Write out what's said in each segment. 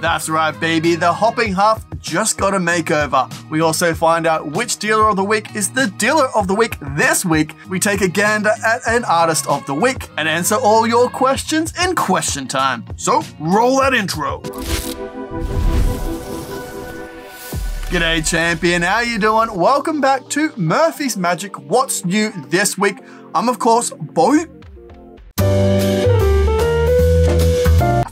That's right, baby. The Hopping Half just got a makeover. We also find out which dealer of the week is the dealer of the week this week. We take a gander at an artist of the week and answer all your questions in question time. So roll that intro. G'day champion, how you doing? Welcome back to Murphy's Magic. What's new this week? I'm of course Bo.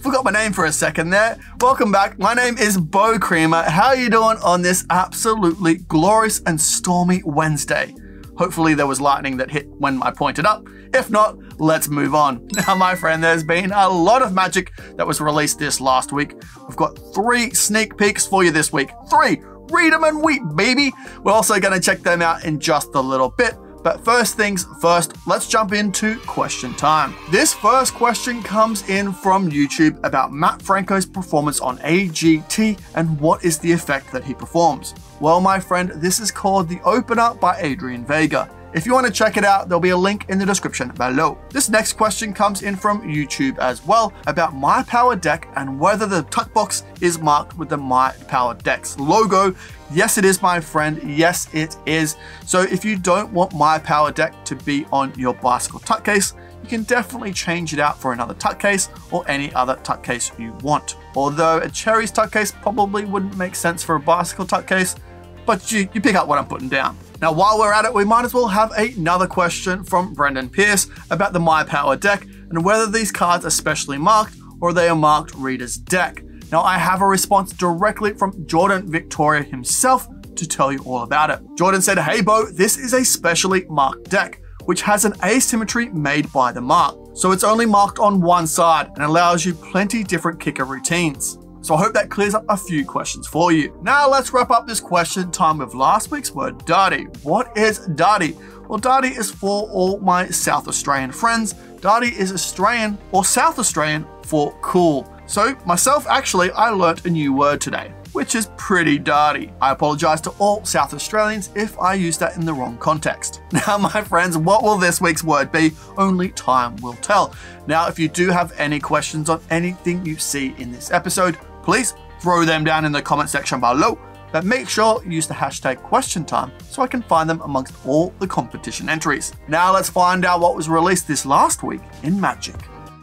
Forgot my name for a second there. Welcome back. My name is Bo Creamer. How are you doing on this absolutely glorious and stormy Wednesday? Hopefully there was lightning that hit when I pointed up. If not, let's move on. Now, my friend, there's been a lot of magic that was released this last week. We've got three sneak peeks for you this week. Three Read them and weep, baby. We're also going to check them out in just a little bit. But first things first, let's jump into question time. This first question comes in from YouTube about Matt Franco's performance on AGT and what is the effect that he performs. Well, my friend, this is called The Opener by Adrian Vega. If you want to check it out, there'll be a link in the description below. This next question comes in from YouTube as well about My Power Deck and whether the tuck box is marked with the My Power Decks logo. Yes, it is, my friend. Yes, it is. So if you don't want My Power Deck to be on your bicycle tuck case, you can definitely change it out for another tuck case or any other tuck case you want. Although a Cherries tuck case probably wouldn't make sense for a bicycle tuck case, but you, you pick up what I'm putting down. Now, while we're at it, we might as well have another question from Brendan Pierce about the My Power deck and whether these cards are specially marked or they are marked Reader's deck. Now, I have a response directly from Jordan Victoria himself to tell you all about it. Jordan said, Hey Bo, this is a specially marked deck, which has an asymmetry made by the mark. So it's only marked on one side and allows you plenty different kicker routines. So I hope that clears up a few questions for you. Now let's wrap up this question time with last week's word, Darty. What is Darty? Well, Darty is for all my South Australian friends. Darty is Australian or South Australian for cool. So myself, actually, I learnt a new word today which is pretty dirty. I apologize to all South Australians if I use that in the wrong context. Now, my friends, what will this week's word be? Only time will tell. Now, if you do have any questions on anything you see in this episode, please throw them down in the comment section below. But make sure you use the hashtag question time so I can find them amongst all the competition entries. Now let's find out what was released this last week in Magic.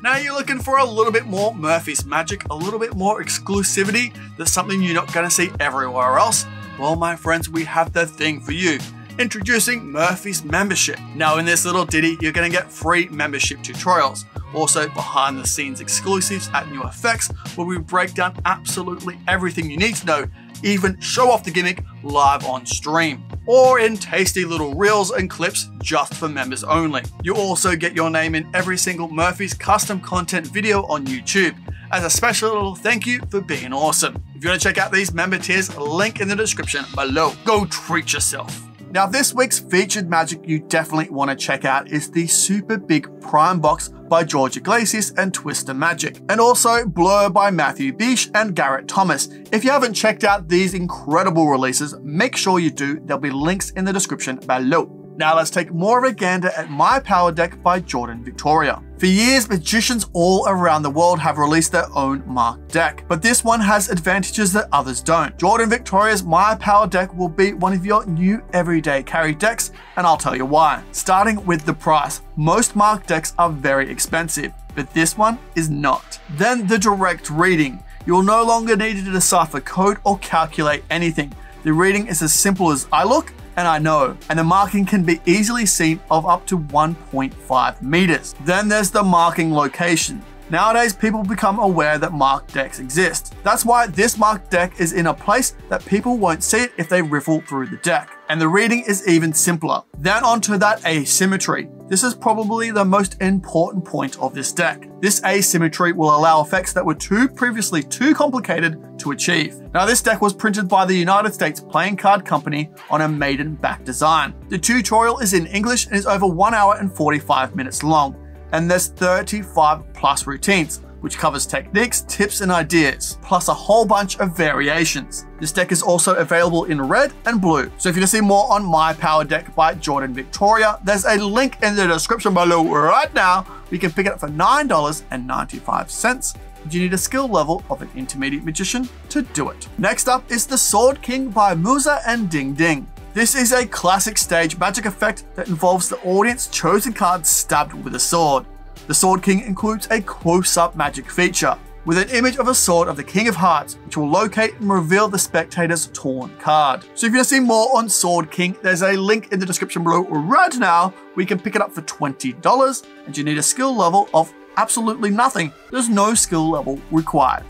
Now you're looking for a little bit more Murphy's Magic, a little bit more exclusivity, that's something you're not going to see everywhere else? Well, my friends, we have the thing for you. Introducing Murphy's Membership. Now in this little ditty, you're going to get free membership tutorials also behind the scenes exclusives at New Effects, where we break down absolutely everything you need to know, even show off the gimmick live on stream, or in tasty little reels and clips just for members only. You also get your name in every single Murphy's custom content video on YouTube, as a special little thank you for being awesome. If you want to check out these member tiers, link in the description below. Go treat yourself. Now, this week's featured magic you definitely want to check out is the super big Prime box by George Iglesias and Twister Magic, and also Blur by Matthew Bish and Garrett Thomas. If you haven't checked out these incredible releases, make sure you do. There'll be links in the description below. Now let's take more of a gander at My Power Deck by Jordan Victoria. For years, magicians all around the world have released their own marked deck, but this one has advantages that others don't. Jordan Victoria's My Power Deck will be one of your new everyday carry decks, and I'll tell you why. Starting with the price, most marked decks are very expensive, but this one is not. Then the direct reading. You'll no longer need to decipher code or calculate anything. The reading is as simple as I look and I know, and the marking can be easily seen of up to 1.5 meters. Then there's the marking location. Nowadays, people become aware that marked decks exist. That's why this marked deck is in a place that people won't see it if they riffle through the deck. And the reading is even simpler. Then onto that asymmetry. This is probably the most important point of this deck. This asymmetry will allow effects that were too previously too complicated to achieve. Now this deck was printed by the United States Playing Card Company on a maiden back design. The tutorial is in English and is over 1 hour and 45 minutes long and there's 35 plus routines, which covers techniques, tips, and ideas, plus a whole bunch of variations. This deck is also available in red and blue. So if you want to see more on My Power Deck by Jordan Victoria, there's a link in the description below right now. You can pick it up for $9.95. you need a skill level of an intermediate magician to do it. Next up is the Sword King by Musa and Ding Ding. This is a classic stage magic effect that involves the audience chosen card stabbed with a sword. The Sword King includes a close-up magic feature, with an image of a sword of the King of Hearts, which will locate and reveal the spectator's torn card. So if you want to see more on Sword King, there's a link in the description below right now where you can pick it up for $20, and you need a skill level of absolutely nothing. There's no skill level required.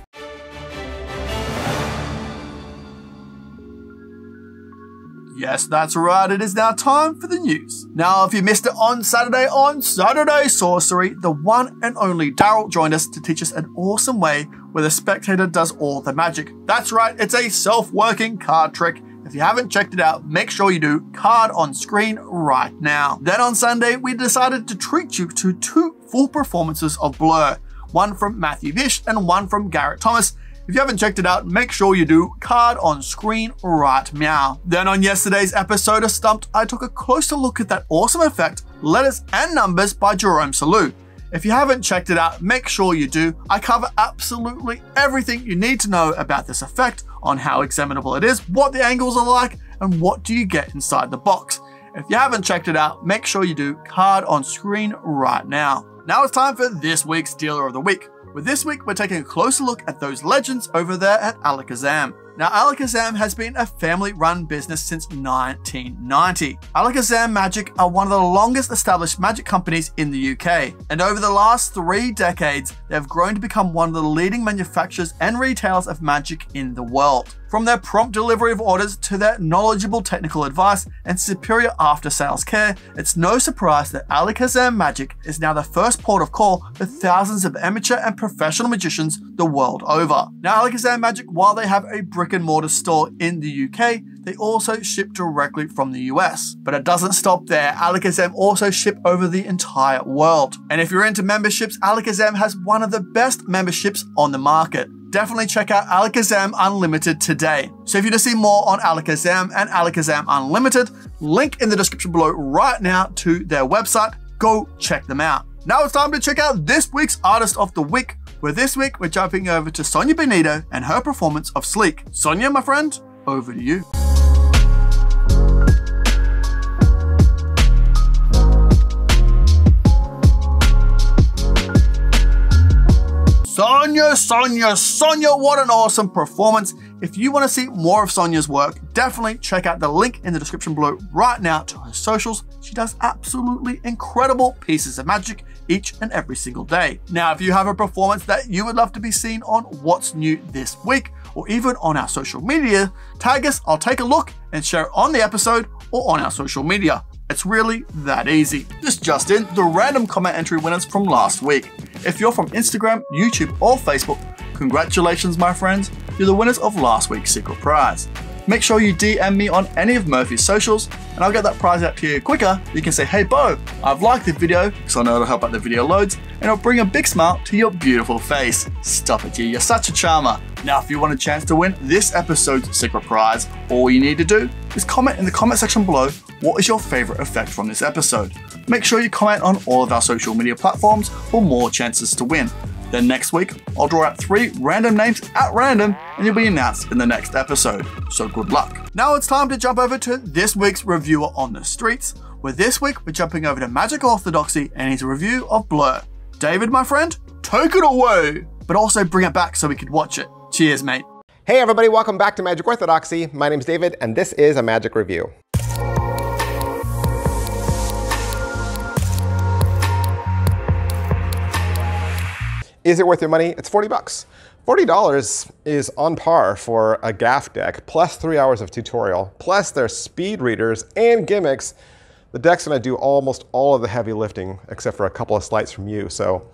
Yes, that's right, it is now time for the news. Now, if you missed it on Saturday, on Saturday Sorcery, the one and only Daryl joined us to teach us an awesome way where the spectator does all the magic. That's right, it's a self-working card trick. If you haven't checked it out, make sure you do card on screen right now. Then on Sunday, we decided to treat you to two full performances of Blur, one from Matthew Vish and one from Garrett Thomas, if you haven't checked it out, make sure you do card on screen right meow. Then on yesterday's episode of Stumped, I took a closer look at that awesome effect, Letters and Numbers by Jerome Salou. If you haven't checked it out, make sure you do. I cover absolutely everything you need to know about this effect, on how examinable it is, what the angles are like, and what do you get inside the box. If you haven't checked it out, make sure you do card on screen right now. Now it's time for this week's Dealer of the Week. With this week, we're taking a closer look at those legends over there at Alakazam. Now, Alakazam has been a family run business since 1990. Alakazam Magic are one of the longest established magic companies in the UK, and over the last three decades, they have grown to become one of the leading manufacturers and retailers of magic in the world. From their prompt delivery of orders to their knowledgeable technical advice and superior after sales care, it's no surprise that Alakazam Magic is now the first port of call for thousands of amateur and professional magicians the world over. Now, Alakazam Magic, while they have a brick and mortar store in the UK, they also ship directly from the US. But it doesn't stop there. Alakazam also ship over the entire world. And if you're into memberships, Alakazam has one of the best memberships on the market definitely check out Alakazam Unlimited today. So if you want to see more on Alakazam and Alakazam Unlimited, link in the description below right now to their website. Go check them out. Now it's time to check out this week's Artist of the Week, where this week we're jumping over to Sonia Benito and her performance of Sleek. Sonia, my friend, over to you. Sonia, Sonia, Sonia, what an awesome performance. If you want to see more of Sonia's work, definitely check out the link in the description below right now to her socials. She does absolutely incredible pieces of magic each and every single day. Now, if you have a performance that you would love to be seen on What's New This Week, or even on our social media, tag us, I'll take a look and share it on the episode or on our social media. It's really that easy. This just in, the random comment entry winners from last week. If you're from Instagram, YouTube, or Facebook, congratulations, my friends, you're the winners of last week's secret prize. Make sure you DM me on any of Murphy's socials, and I'll get that prize out to you quicker. You can say, hey Bo, I've liked the video, because I know it'll help out the video loads, and it'll bring a big smile to your beautiful face. Stop it, you, you're such a charmer. Now, if you want a chance to win this episode's secret prize, all you need to do is comment in the comment section below what is your favorite effect from this episode. Make sure you comment on all of our social media platforms for more chances to win. Then next week, I'll draw out three random names at random and you'll be announced in the next episode. So good luck. Now it's time to jump over to this week's reviewer on the streets, where this week we're jumping over to Magic Orthodoxy and his review of Blur. David, my friend, take it away, but also bring it back so we could watch it. Cheers, mate. Hey everybody, welcome back to Magic Orthodoxy. My name's David and this is a Magic Review. Is it worth your money? It's 40 bucks. $40 is on par for a gaff deck, plus three hours of tutorial, plus their speed readers and gimmicks. The deck's gonna do almost all of the heavy lifting, except for a couple of slides from you. So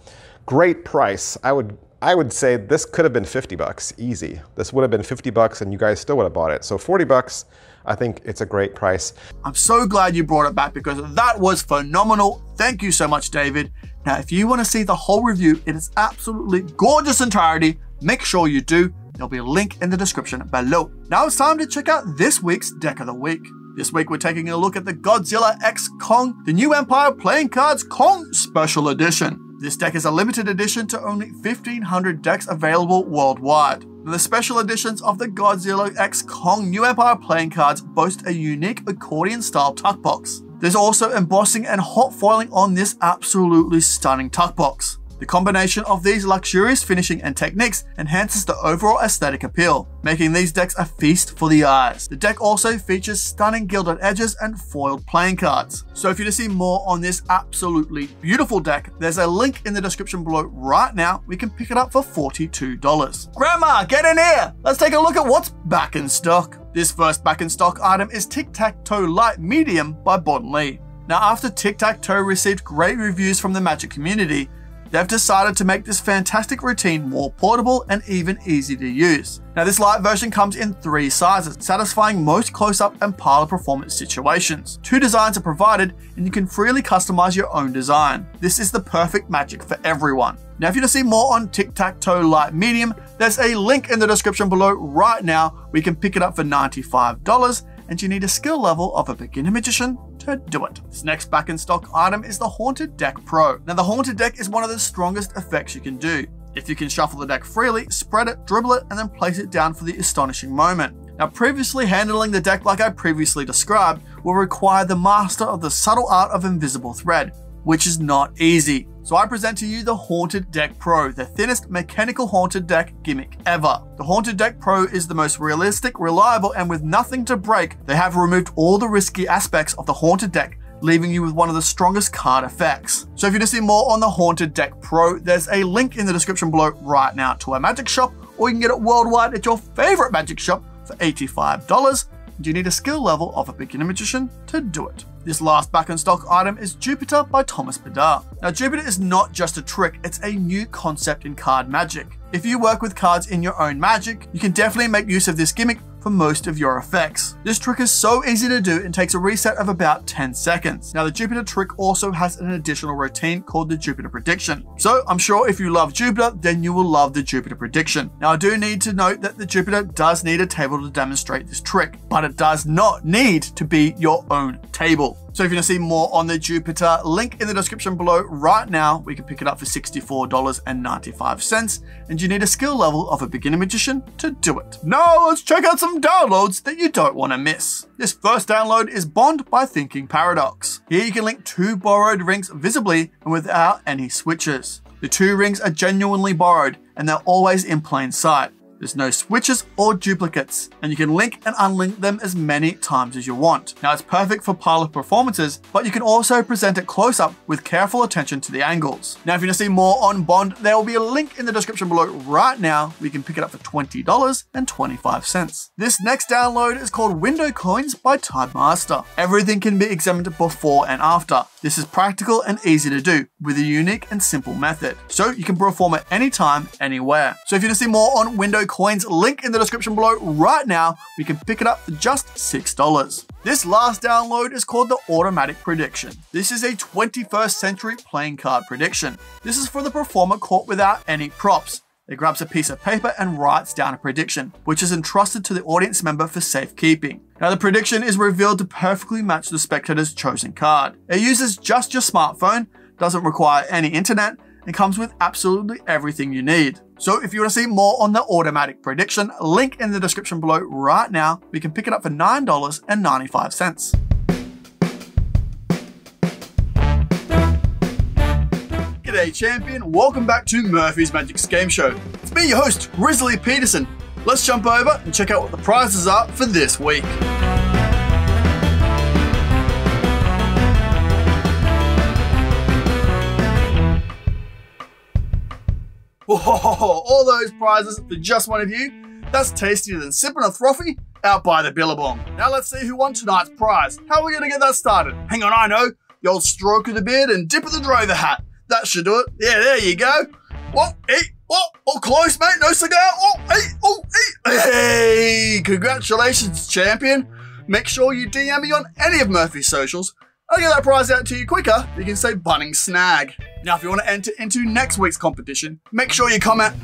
great price. I would I would say this could have been 50 bucks, easy. This would have been 50 bucks and you guys still would have bought it. So 40 bucks, I think it's a great price. I'm so glad you brought it back because that was phenomenal. Thank you so much, David. Now, if you want to see the whole review in its absolutely gorgeous entirety, make sure you do. There'll be a link in the description below. Now it's time to check out this week's Deck of the Week. This week we're taking a look at the Godzilla X Kong, the new Empire Playing Cards Kong Special Edition. This deck is a limited edition to only 1500 decks available worldwide. The special editions of the Godzilla X Kong New Empire playing cards boast a unique accordion style tuck box. There's also embossing and hot foiling on this absolutely stunning tuck box. The combination of these luxurious finishing and techniques enhances the overall aesthetic appeal, making these decks a feast for the eyes. The deck also features stunning gilded edges and foiled playing cards. So if you want to see more on this absolutely beautiful deck, there's a link in the description below right now. We can pick it up for $42. Grandma, get in here! Let's take a look at what's back in stock. This first back in stock item is Tic-Tac-Toe Light Medium by Bond Lee. Now after Tic-Tac-Toe received great reviews from the Magic community, they've decided to make this fantastic routine more portable and even easy to use. Now this light version comes in three sizes, satisfying most close-up and parlor performance situations. Two designs are provided and you can freely customize your own design. This is the perfect magic for everyone. Now if you want to see more on Tic-Tac-Toe Light Medium, there's a link in the description below right now. We can pick it up for $95 and you need a skill level of a beginner magician to do it. This next back in stock item is the Haunted Deck Pro. Now the Haunted Deck is one of the strongest effects you can do. If you can shuffle the deck freely, spread it, dribble it, and then place it down for the astonishing moment. Now previously handling the deck like I previously described will require the master of the subtle art of invisible thread, which is not easy. So I present to you the Haunted Deck Pro, the thinnest mechanical Haunted Deck gimmick ever. The Haunted Deck Pro is the most realistic, reliable, and with nothing to break, they have removed all the risky aspects of the Haunted Deck leaving you with one of the strongest card effects. So if you want to see more on the Haunted Deck Pro, there's a link in the description below right now to our magic shop, or you can get it worldwide at your favorite magic shop for $85. And you need a skill level of a beginner magician to do it. This last back in stock item is Jupiter by Thomas Badar. Now Jupiter is not just a trick, it's a new concept in card magic. If you work with cards in your own magic, you can definitely make use of this gimmick for most of your effects. This trick is so easy to do and takes a reset of about 10 seconds. Now the Jupiter trick also has an additional routine called the Jupiter prediction. So I'm sure if you love Jupiter, then you will love the Jupiter prediction. Now I do need to note that the Jupiter does need a table to demonstrate this trick, but it does not need to be your own table. So if you want to see more on the Jupiter, link in the description below right now. We can pick it up for $64.95 and you need a skill level of a beginner magician to do it. Now let's check out some downloads that you don't want to miss. This first download is Bond by Thinking Paradox. Here you can link two borrowed rings visibly and without any switches. The two rings are genuinely borrowed and they're always in plain sight. There's no switches or duplicates, and you can link and unlink them as many times as you want. Now it's perfect for parlor performances, but you can also present it close up with careful attention to the angles. Now if you want to see more on Bond, there will be a link in the description below right now. We can pick it up for $20.25. This next download is called Window Coins by Time Master. Everything can be examined before and after. This is practical and easy to do with a unique and simple method. So you can perform it anytime, anywhere. So if you want to see more on window coins, link in the description below right now. We can pick it up for just $6. This last download is called the Automatic Prediction. This is a 21st century playing card prediction. This is for the performer caught without any props. It grabs a piece of paper and writes down a prediction, which is entrusted to the audience member for safekeeping. Now the prediction is revealed to perfectly match the spectator's chosen card. It uses just your smartphone, doesn't require any internet, and comes with absolutely everything you need. So if you want to see more on the automatic prediction, link in the description below right now. We can pick it up for $9.95. G'day champion, welcome back to Murphy's Magic's Game Show. It's me, your host, Grizzly Peterson. Let's jump over and check out what the prizes are for this week. Whoa, all those prizes for just one of you. That's tastier than sipping a frothy out by the Billabong. Now let's see who won tonight's prize. How are we to get that started? Hang on, I know. The old stroke of the beard and dip of the drover hat. That should do it. Yeah, there you go. What? Hey, what? Oh, close, mate. No cigar. Oh, hey, oh, hey. Hey, congratulations, champion. Make sure you DM me on any of Murphy's socials. I'll get that prize out to you quicker. You can say Bunning Snag. Now, if you want to enter into next week's competition, make sure you comment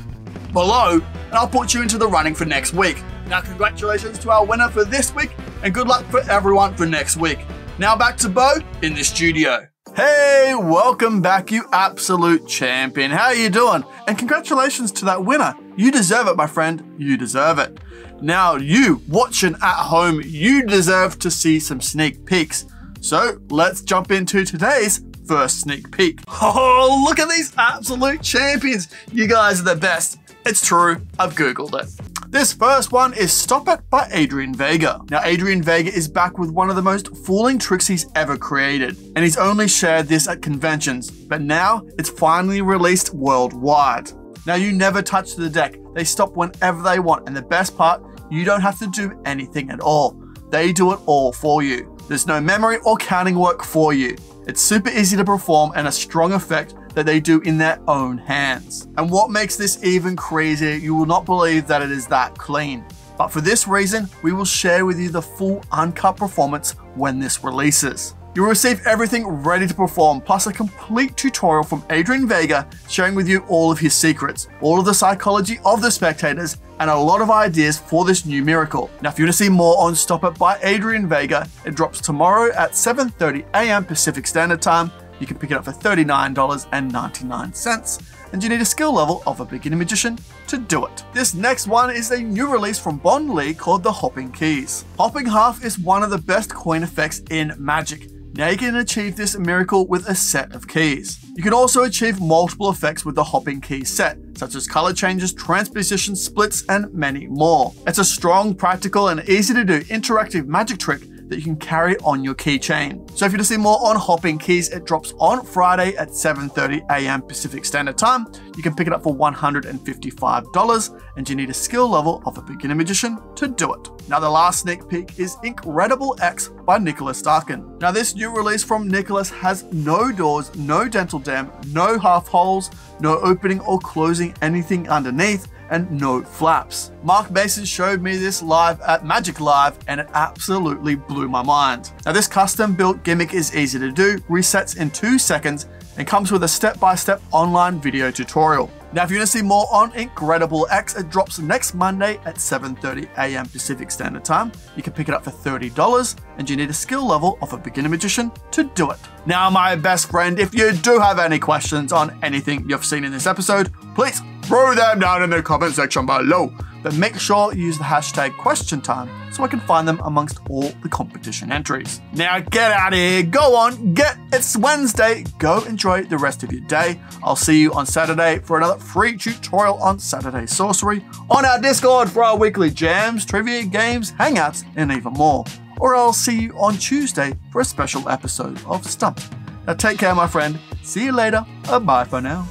below and I'll put you into the running for next week. Now, congratulations to our winner for this week and good luck for everyone for next week. Now back to Bo in the studio. Hey, welcome back, you absolute champion. How are you doing? And congratulations to that winner. You deserve it, my friend. You deserve it. Now, you watching at home, you deserve to see some sneak peeks. So let's jump into today's first sneak peek. Oh, look at these absolute champions. You guys are the best. It's true, I've Googled it. This first one is Stop It by Adrian Vega. Now, Adrian Vega is back with one of the most fooling tricks he's ever created, and he's only shared this at conventions, but now it's finally released worldwide. Now, you never touch the deck, they stop whenever they want, and the best part, you don't have to do anything at all. They do it all for you. There's no memory or counting work for you. It's super easy to perform and a strong effect that they do in their own hands. And what makes this even crazier, you will not believe that it is that clean. But for this reason, we will share with you the full uncut performance when this releases. You'll receive everything ready to perform, plus a complete tutorial from Adrian Vega sharing with you all of his secrets, all of the psychology of the spectators, and a lot of ideas for this new miracle. Now, if you want to see more on Stop It by Adrian Vega, it drops tomorrow at 7.30am Pacific Standard Time. You can pick it up for $39.99 and you need a skill level of a beginner magician to do it. This next one is a new release from Bond Lee called the Hopping Keys. Hopping Half is one of the best coin effects in Magic. Now you can achieve this miracle with a set of keys. You can also achieve multiple effects with the hopping key set, such as color changes, transposition splits, and many more. It's a strong, practical, and easy to do interactive magic trick that you can carry on your keychain. So if you want to see more on hopping keys, it drops on Friday at 7.30am Pacific Standard Time. You can pick it up for $155 and you need a skill level of a beginner magician to do it. Now the last sneak peek is Incredible X by Nicholas Darkin. Now this new release from Nicholas has no doors, no dental dam, no half holes, no opening or closing anything underneath, and no flaps. Mark Mason showed me this live at Magic Live and it absolutely blew my mind. Now this custom built gimmick is easy to do, resets in two seconds, and comes with a step-by-step -step online video tutorial. Now, if you want to see more on Incredible X, it drops next Monday at 7.30am Pacific Standard Time. You can pick it up for $30 and you need a skill level of a beginner magician to do it. Now, my best friend, if you do have any questions on anything you've seen in this episode, please throw them down in the comment section below. But make sure you use the hashtag question time so I can find them amongst all the competition entries. Now get out of here, go on, get, it's Wednesday, go enjoy the rest of your day. I'll see you on Saturday for another free tutorial on Saturday Sorcery, on our Discord for our weekly jams, trivia, games, hangouts, and even more. Or I'll see you on Tuesday for a special episode of Stump. Now take care, my friend. See you later. Bye for now.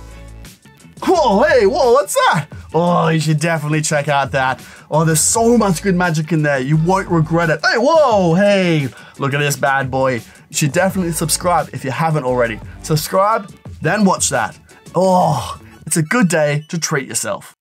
Whoa, hey, whoa, what's that? Oh, you should definitely check out that. Oh, there's so much good magic in there. You won't regret it. Hey, whoa, hey, look at this bad boy. You should definitely subscribe if you haven't already. Subscribe, then watch that. Oh, it's a good day to treat yourself.